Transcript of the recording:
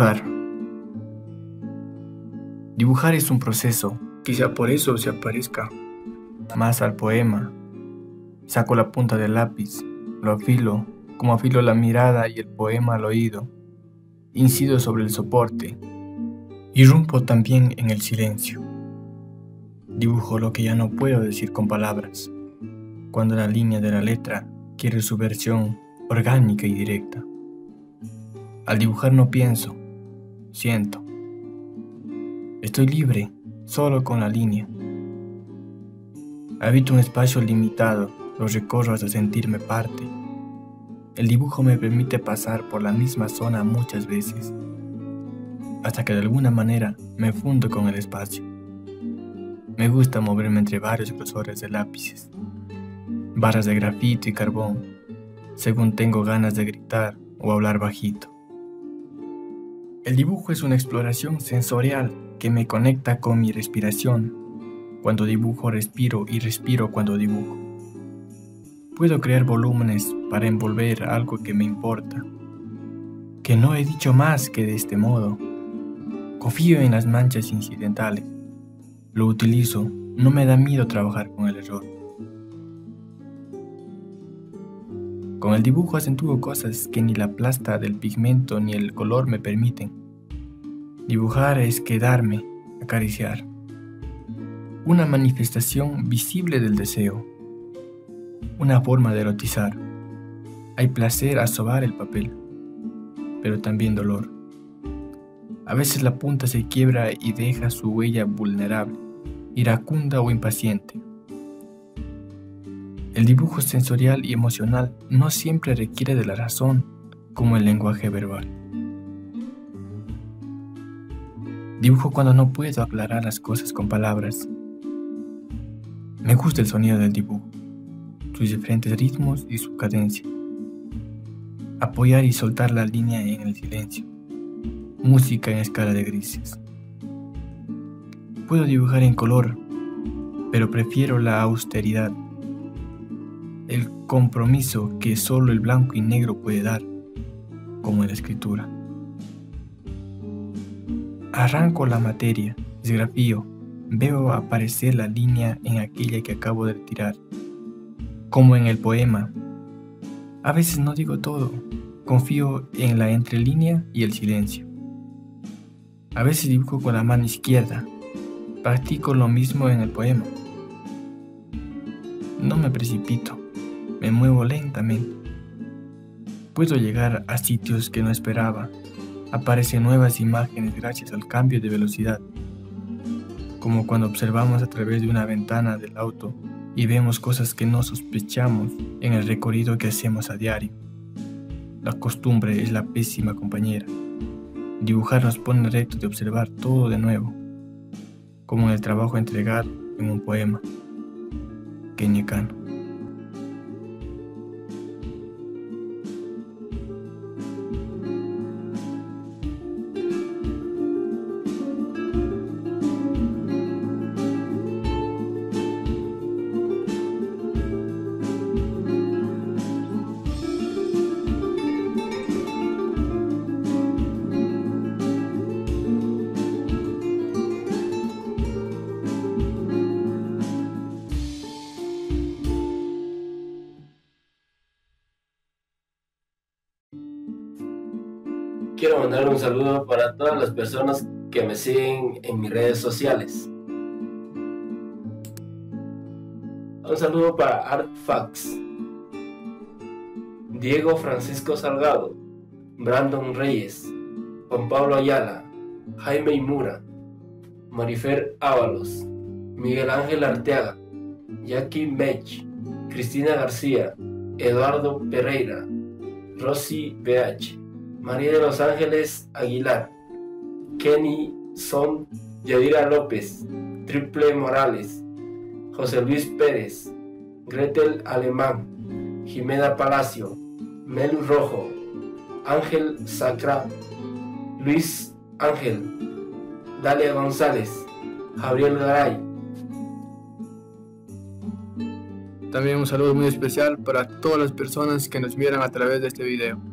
Dibujar. Dibujar es un proceso, quizá por eso se aparezca más al poema. Saco la punta del lápiz, lo afilo, como afilo la mirada y el poema al oído. Incido sobre el soporte. Irrumpo también en el silencio. Dibujo lo que ya no puedo decir con palabras, cuando la línea de la letra quiere su versión orgánica y directa. Al dibujar no pienso, siento. Estoy libre, solo con la línea. Habito un espacio limitado, lo recorro hasta sentirme parte. El dibujo me permite pasar por la misma zona muchas veces, hasta que de alguna manera me fundo con el espacio. Me gusta moverme entre varios grosores de lápices, barras de grafito y carbón, según tengo ganas de gritar o hablar bajito. El dibujo es una exploración sensorial que me conecta con mi respiración. Cuando dibujo respiro y respiro cuando dibujo. Puedo crear volúmenes para envolver algo que me importa. Que no he dicho más que de este modo. Confío en las manchas incidentales. Lo utilizo, no me da miedo trabajar con el error. Con el dibujo acentúo cosas que ni la plasta del pigmento ni el color me permiten. Dibujar es quedarme, acariciar. Una manifestación visible del deseo. Una forma de erotizar. Hay placer a sobar el papel, pero también dolor. A veces la punta se quiebra y deja su huella vulnerable, iracunda o impaciente. El dibujo sensorial y emocional no siempre requiere de la razón como el lenguaje verbal. Dibujo cuando no puedo aclarar las cosas con palabras. Me gusta el sonido del dibujo, sus diferentes ritmos y su cadencia. Apoyar y soltar la línea en el silencio. Música en escala de grises. Puedo dibujar en color, pero prefiero la austeridad el compromiso que solo el blanco y negro puede dar, como en la escritura. Arranco la materia, desgrafío, veo aparecer la línea en aquella que acabo de tirar, como en el poema. A veces no digo todo, confío en la entrelínea y el silencio. A veces dibujo con la mano izquierda, practico lo mismo en el poema. No me precipito, me muevo lentamente. Puedo llegar a sitios que no esperaba. Aparecen nuevas imágenes gracias al cambio de velocidad. Como cuando observamos a través de una ventana del auto y vemos cosas que no sospechamos en el recorrido que hacemos a diario. La costumbre es la pésima compañera. Dibujar nos pone el reto de observar todo de nuevo, como en el trabajo entregado en un poema. Kenyakano. Quiero mandar un saludo para todas las personas que me siguen en mis redes sociales. Un saludo para Artfax, Diego Francisco Salgado, Brandon Reyes, Juan Pablo Ayala, Jaime Imura, Marifer Ábalos, Miguel Ángel Arteaga, Jackie Mech, Cristina García, Eduardo Pereira, Rosy BH. María de los Ángeles Aguilar, Kenny Son, Yadira López, Triple Morales, José Luis Pérez, Gretel Alemán, Jimena Palacio, Melu Rojo, Ángel Sacra, Luis Ángel, Dalia González, Gabriel Garay. También un saludo muy especial para todas las personas que nos miran a través de este video.